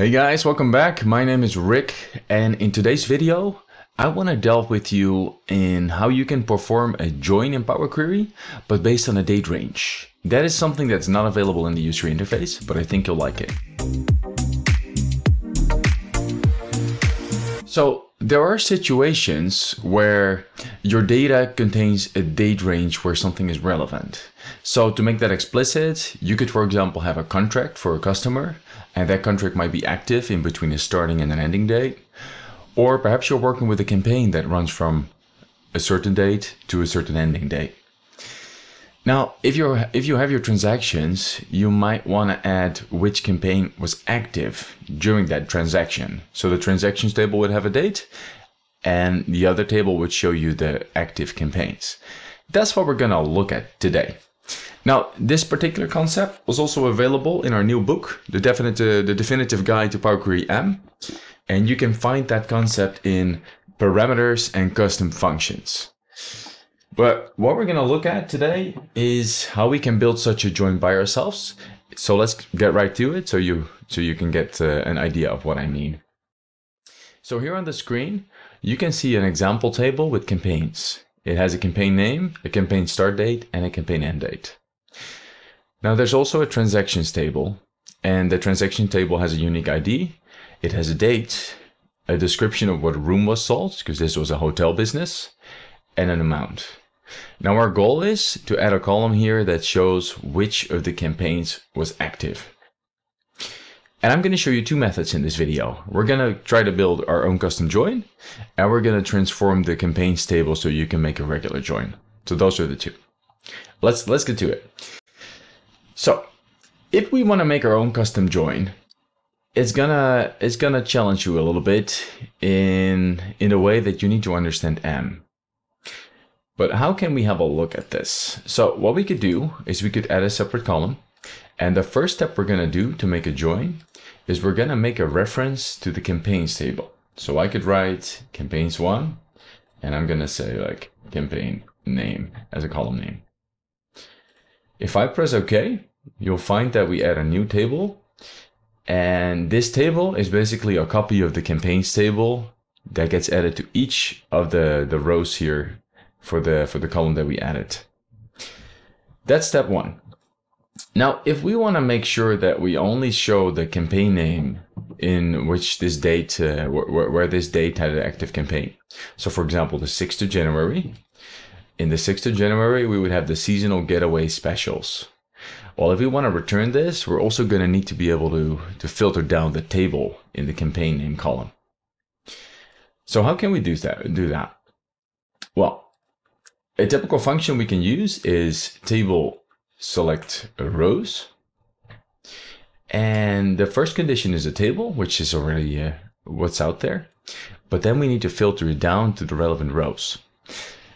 Hey guys, welcome back. My name is Rick, and in today's video, I want to delve with you in how you can perform a join in Power Query, but based on a date range. That is something that's not available in the user interface, but I think you'll like it. So there are situations where your data contains a date range where something is relevant. So to make that explicit, you could, for example, have a contract for a customer, and that contract might be active in between a starting and an ending date. Or perhaps you're working with a campaign that runs from a certain date to a certain ending date. Now, if you if you have your transactions, you might want to add which campaign was active during that transaction. So the transactions table would have a date, and the other table would show you the active campaigns. That's what we're gonna look at today. Now, this particular concept was also available in our new book, the definitive the definitive guide to Power Query M, and you can find that concept in parameters and custom functions. But what we're going to look at today is how we can build such a join by ourselves. So let's get right to it so you so you can get uh, an idea of what I mean. So here on the screen, you can see an example table with campaigns. It has a campaign name, a campaign start date, and a campaign end date. Now there's also a transactions table, and the transaction table has a unique ID. It has a date, a description of what room was sold, because this was a hotel business, and an amount. Now our goal is to add a column here that shows which of the campaigns was active. And I'm going to show you two methods in this video. We're going to try to build our own custom join, and we're going to transform the campaigns table so you can make a regular join. So those are the two. Let's let's get to it. So, if we want to make our own custom join, it's gonna it's gonna challenge you a little bit in in a way that you need to understand M. But how can we have a look at this? So what we could do is we could add a separate column. And the first step we're going to do to make a join is we're going to make a reference to the campaigns table. So I could write campaigns one, and I'm going to say like campaign name as a column name. If I press OK, you'll find that we add a new table. And this table is basically a copy of the campaigns table that gets added to each of the, the rows here for the for the column that we added. That's step one. Now, if we want to make sure that we only show the campaign name in which this date, uh, where, where this date had an active campaign. So, for example, the 6th of January. In the 6th of January, we would have the seasonal getaway specials. Well, if we want to return this, we're also going to need to be able to, to filter down the table in the campaign name column. So how can we do that? Do that? Well, a typical function we can use is table select rows. And the first condition is a table, which is already uh, what's out there. But then we need to filter it down to the relevant rows.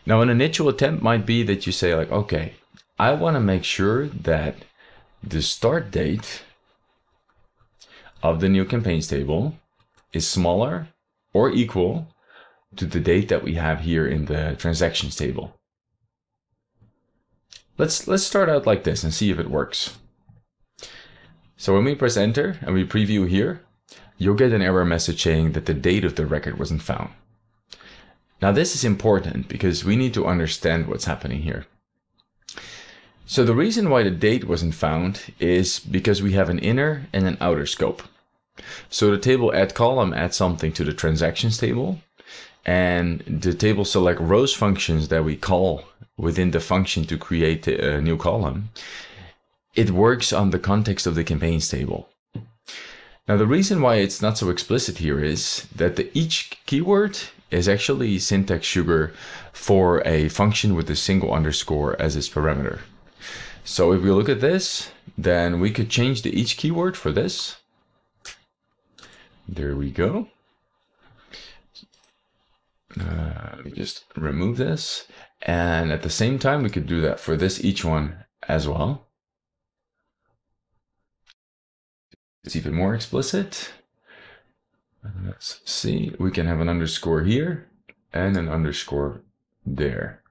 Now, an initial attempt might be that you say like, okay, I want to make sure that the start date of the new campaigns table is smaller or equal to the date that we have here in the transactions table. Let's, let's start out like this and see if it works. So when we press enter and we preview here, you'll get an error message saying that the date of the record wasn't found. Now this is important because we need to understand what's happening here. So the reason why the date wasn't found is because we have an inner and an outer scope. So the table add column adds something to the transactions table and the table select rows functions that we call within the function to create a new column, it works on the context of the campaigns table. Now the reason why it's not so explicit here is that the each keyword is actually syntax sugar for a function with a single underscore as its parameter. So if we look at this, then we could change the each keyword for this. There we go. Uh, just remove this. And at the same time, we could do that for this each one as well. It's even more explicit. Let's see, we can have an underscore here and an underscore there.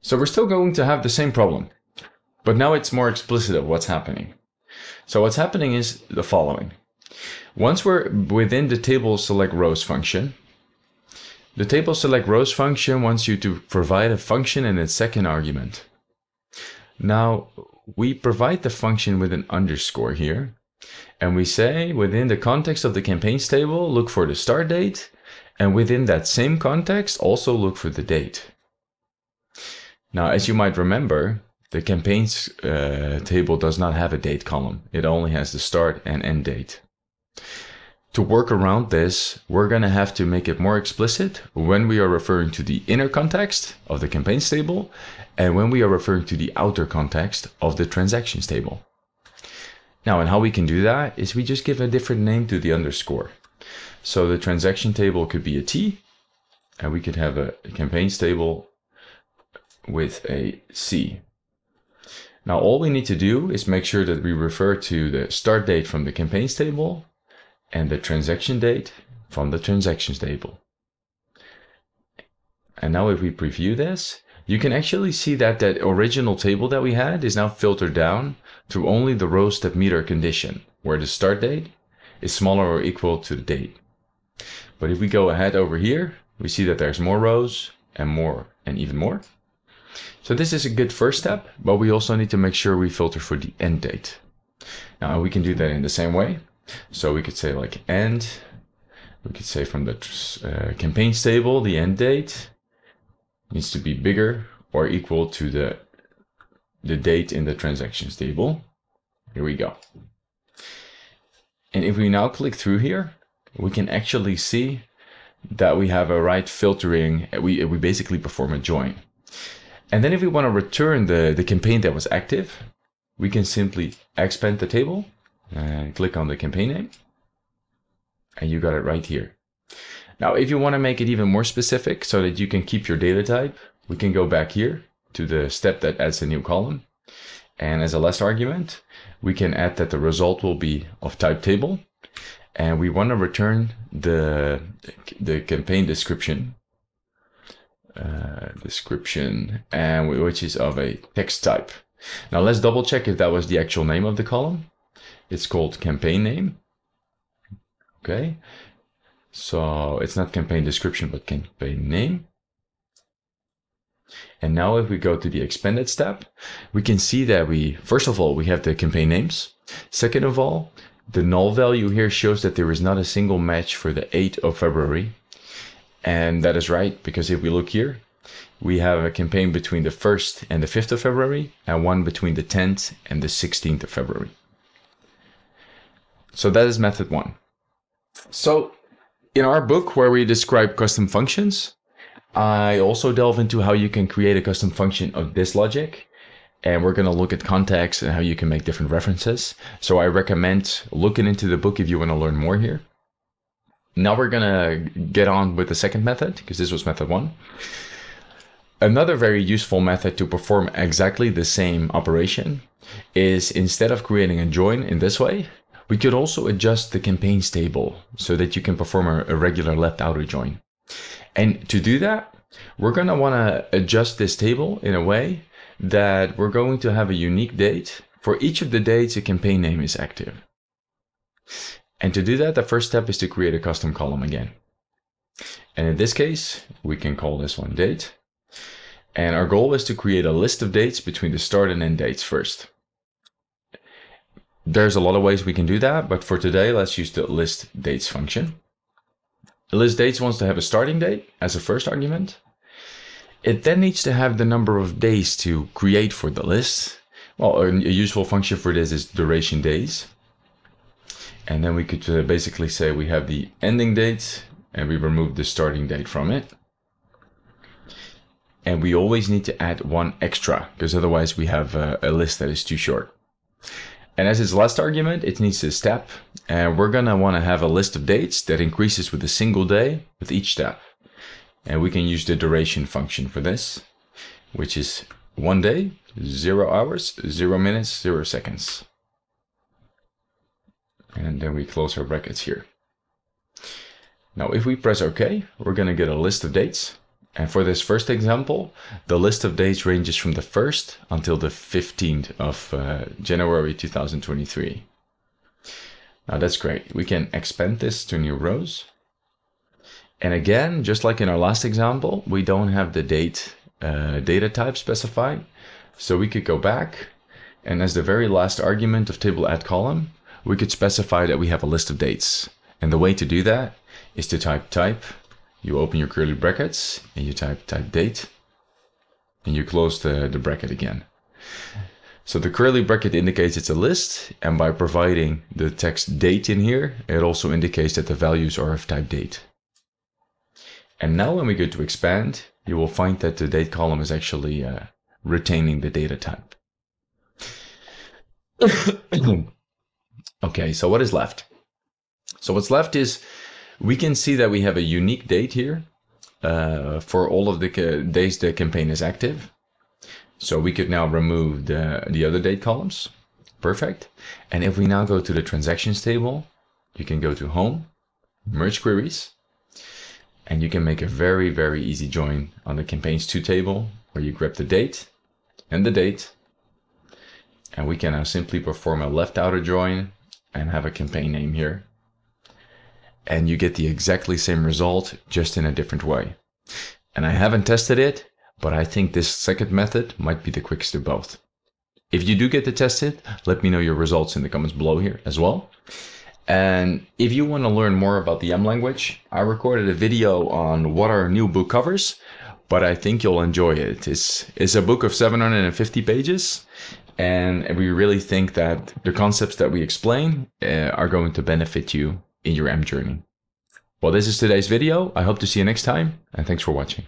So we're still going to have the same problem, but now it's more explicit of what's happening. So what's happening is the following. Once we're within the table select rows function, the table select rows function wants you to provide a function and its second argument. Now, we provide the function with an underscore here, and we say within the context of the campaigns table, look for the start date, and within that same context, also look for the date. Now, as you might remember, the campaigns uh, table does not have a date column. It only has the start and end date. To work around this, we're going to have to make it more explicit when we are referring to the inner context of the campaigns table and when we are referring to the outer context of the transactions table. Now, and how we can do that is we just give a different name to the underscore. So the transaction table could be a T, and we could have a campaigns table with a C. Now, all we need to do is make sure that we refer to the start date from the campaigns table and the transaction date from the transactions table. And now if we preview this, you can actually see that that original table that we had is now filtered down to only the rows that meet our condition, where the start date is smaller or equal to the date. But if we go ahead over here, we see that there's more rows and more and even more. So this is a good first step, but we also need to make sure we filter for the end date. Now we can do that in the same way. So we could say like end, we could say from the uh, campaigns table, the end date needs to be bigger or equal to the, the date in the transactions table. Here we go. And if we now click through here, we can actually see that we have a right filtering. We, we basically perform a join. And then if we want to return the, the campaign that was active, we can simply expand the table and click on the campaign name. And you got it right here. Now, if you want to make it even more specific so that you can keep your data type, we can go back here to the step that adds a new column. And as a last argument, we can add that the result will be of type table. And we want to return the, the campaign description uh, description and which is of a text type. Now let's double check if that was the actual name of the column. It's called campaign name. Okay. So it's not campaign description, but campaign name. And now if we go to the expanded step, we can see that we, first of all, we have the campaign names. Second of all, the null value here shows that there is not a single match for the 8th of February. And that is right, because if we look here, we have a campaign between the 1st and the 5th of February, and one between the 10th and the 16th of February. So that is method one. So in our book where we describe custom functions, I also delve into how you can create a custom function of this logic. And we're going to look at context and how you can make different references. So I recommend looking into the book if you want to learn more here. Now we're going to get on with the second method because this was method one. Another very useful method to perform exactly the same operation is instead of creating a join in this way, we could also adjust the campaigns table so that you can perform a, regular left outer join. And to do that, we're going to want to adjust this table in a way that we're going to have a unique date for each of the dates a campaign name is active. And to do that, the first step is to create a custom column again. And in this case, we can call this one date. And our goal is to create a list of dates between the start and end dates first. There's a lot of ways we can do that, but for today, let's use the list dates function. The list dates wants to have a starting date as a first argument. It then needs to have the number of days to create for the list. Well, a, useful function for this is duration days. And then we could uh, basically say we have the ending date and we remove the starting date from it. And we always need to add one extra because otherwise we have a, a list that is too short. And as its last argument, it needs a step. And we're going to want to have a list of dates that increases with a single day with each step. And we can use the duration function for this, which is one day, zero hours, zero minutes, zero seconds. And then we close our brackets here. Now, if we press OK, we're going to get a list of dates. And for this first example, the list of dates ranges from the 1st until the 15th of uh, January 2023. Now that's great. We can expand this to new rows. And again, just like in our last example, we don't have the date uh, data type specified. So we could go back and as the very last argument of table add column, we could specify that we have a list of dates. And the way to do that is to type type, you open your curly brackets and you type type date and you close the, the bracket again. So the curly bracket indicates it's a list and by providing the text date in here, it also indicates that the values are of type date. And now when we go to expand, you will find that the date column is actually uh, retaining the data type. okay, so what is left? So what's left is we can see that we have a unique date here uh, for all of the days the campaign is active. So we could now remove the, the other date columns. Perfect. And if we now go to the transactions table, you can go to home, merge queries, and you can make a very, very easy join on the campaigns to table where you grab the date and the date. And we can now simply perform a left outer join and have a campaign name here. And you get the exactly same result, just in a different way. And I haven't tested it, but I think this second method might be the quickest of both. If you do get to test it, let me know your results in the comments below here as well. And if you want to learn more about the M language, I recorded a video on what our new book covers, but I think you'll enjoy it. It's, it's a book of 750 pages, and we really think that the concepts that we explain uh, are going to benefit you in your M journey. Well, this is today's video. I hope to see you next time, and thanks for watching.